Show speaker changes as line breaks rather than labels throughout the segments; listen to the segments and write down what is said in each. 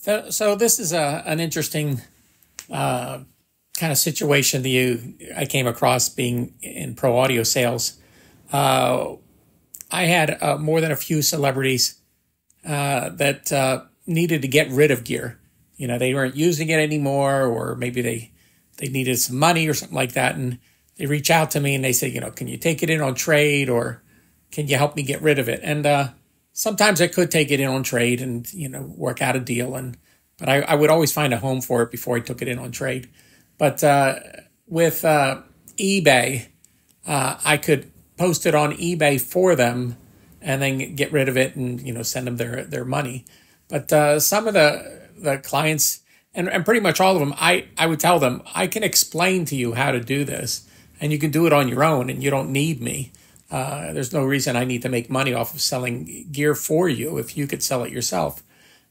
So, so this is a, an interesting uh, kind of situation that you I came across being in pro audio sales. Uh, I had uh, more than a few celebrities uh, that uh, needed to get rid of gear. You know, they weren't using it anymore, or maybe they they needed some money or something like that, and they reach out to me and they say, you know, can you take it in on trade, or can you help me get rid of it? And uh, sometimes I could take it in on trade and you know work out a deal, and but I, I would always find a home for it before I took it in on trade. But uh, with uh, eBay, uh, I could post it on eBay for them and then get rid of it and you know send them their their money. But uh, some of the the clients and, and pretty much all of them, I, I would tell them I can explain to you how to do this, and you can do it on your own, and you don't need me. Uh, there's no reason I need to make money off of selling gear for you if you could sell it yourself.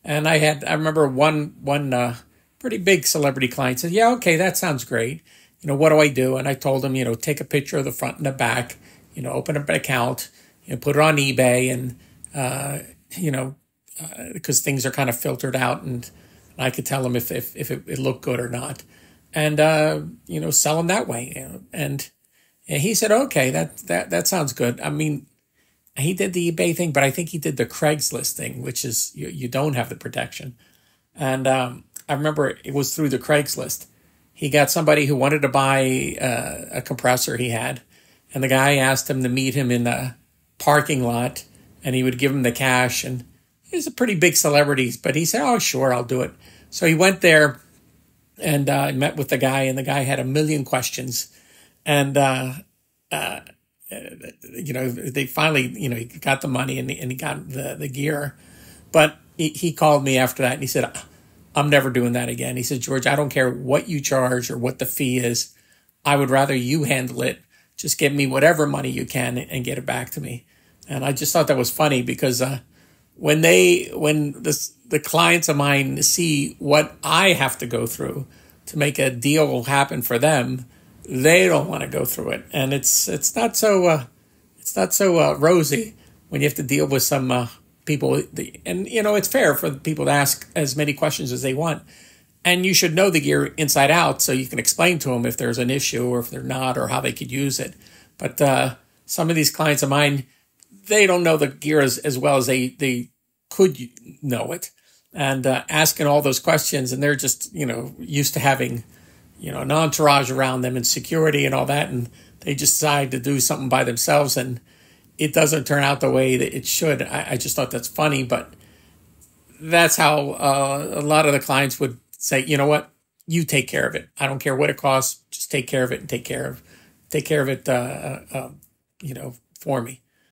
And I had I remember one one uh, pretty big celebrity client said, "Yeah, okay, that sounds great. You know, what do I do?" And I told him, you know, take a picture of the front and the back. You know, open up an account, you know, put it on eBay, and uh, you know, because uh, things are kind of filtered out, and I could tell him if if if it, it looked good or not, and uh, you know, sell them that way. You know? And and he said, "Okay, that that that sounds good." I mean, he did the eBay thing, but I think he did the Craigslist thing, which is you, you don't have the protection. And um, I remember it was through the Craigslist. He got somebody who wanted to buy uh, a compressor he had, and the guy asked him to meet him in the parking lot, and he would give him the cash. And he's a pretty big celebrity, but he said, "Oh, sure, I'll do it." So he went there and uh, met with the guy, and the guy had a million questions, and uh, uh, you know they finally you know he got the money and, and he got the the gear, but he, he called me after that and he said I'm never doing that again. He said, George, I don't care what you charge or what the fee is. I would rather you handle it. Just give me whatever money you can and get it back to me. And I just thought that was funny because uh, when they, when the, the clients of mine see what I have to go through to make a deal happen for them, they don't want to go through it. And it's, it's not so, uh, it's not so uh, rosy when you have to deal with some uh, people and you know it's fair for people to ask as many questions as they want. And you should know the gear inside out so you can explain to them if there's an issue or if they're not or how they could use it. But uh, some of these clients of mine they don't know the gear as, as well as they they could know it. And uh, asking all those questions and they're just you know used to having you know an entourage around them and security and all that and they just decide to do something by themselves and it doesn't turn out the way that it should. I, I just thought that's funny, but that's how uh, a lot of the clients would say, you know what, you take care of it. I don't care what it costs. Just take care of it and take care of take care of it. Uh, uh, you know, for me.